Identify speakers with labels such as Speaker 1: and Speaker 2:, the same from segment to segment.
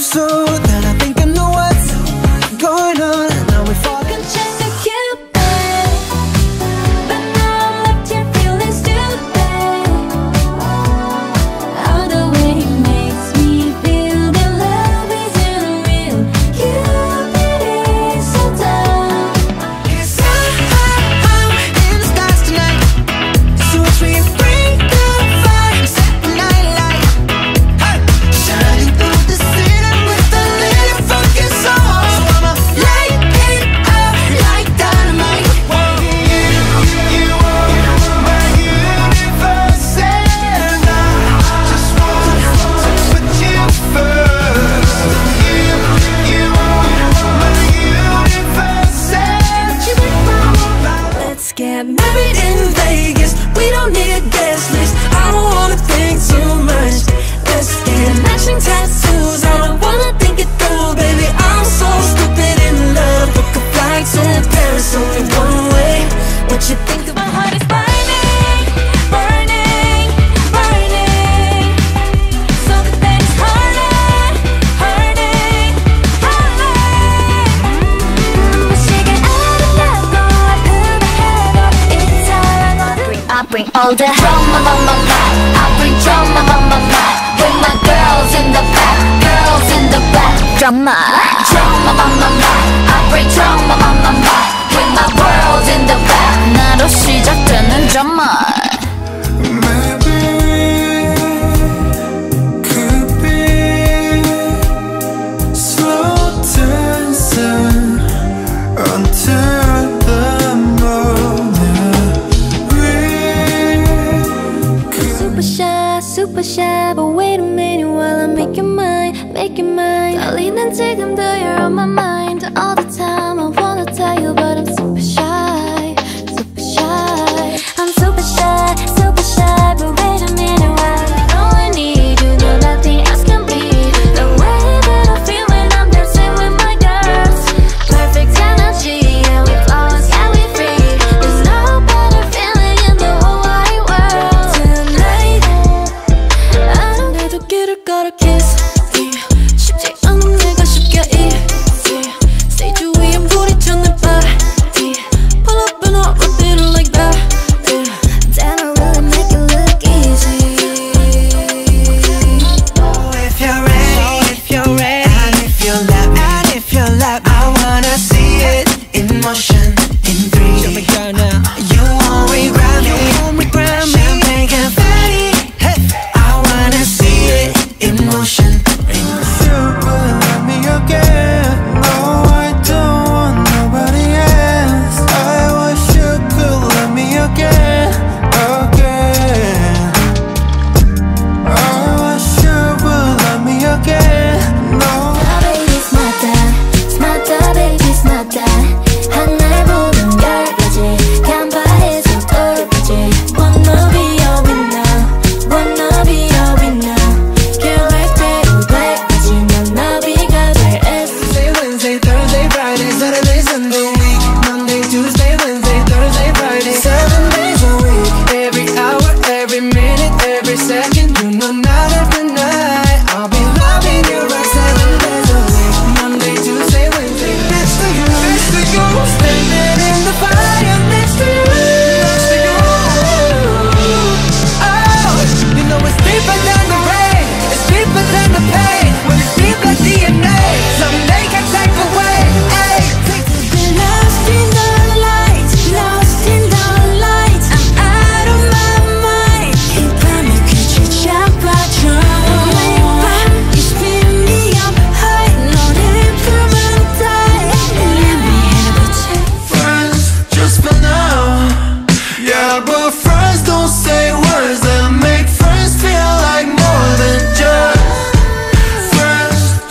Speaker 1: so that
Speaker 2: I bring
Speaker 1: all the drama, mama, pie. I bring drama, mama, pie. With my girls in the back, girls in the back. Drama, drama, mama, pie. I bring drama, mama, pie. 지금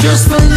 Speaker 1: Just the